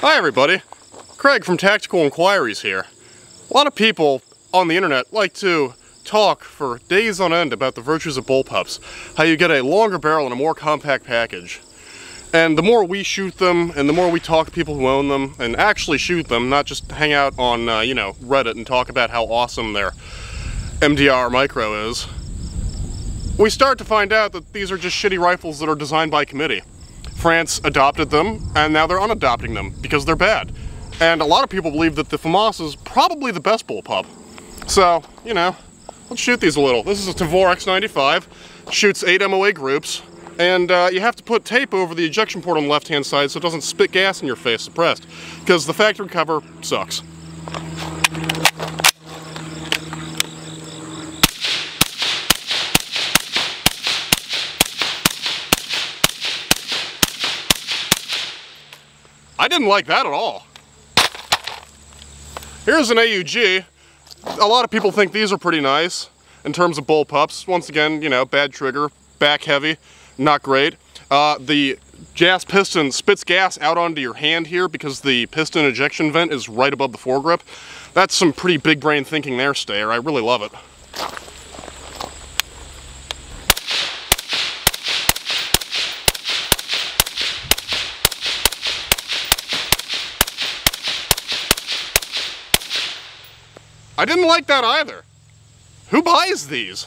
Hi everybody, Craig from Tacticool Inquiries here. A lot of people on the internet like to talk for days on end about the virtues of bullpups, how you get a longer barrel and a more compact package. And the more we shoot them, and the more we talk to people who own them, and actually shoot them, not just hang out on, uh, you know, Reddit and talk about how awesome their MDR micro is, we start to find out that these are just shitty rifles that are designed by committee. France adopted them, and now they're unadopting them because they're bad. And a lot of people believe that the FAMAS is probably the best bullpup. So, you know, let's shoot these a little. This is a Tavor X95, shoots 8 MOA groups, and uh, you have to put tape over the ejection port on the left-hand side so it doesn't spit gas in your face suppressed, because the factory cover sucks. I didn't like that at all. Here's an AUG. A lot of people think these are pretty nice in terms of bullpups. Once again, you know, bad trigger, back heavy, not great. Uh, the gas piston spits gas out onto your hand here because the piston ejection vent is right above the foregrip. That's some pretty big brain thinking there, Steyr. I really love it. I didn't like that either. Who buys these?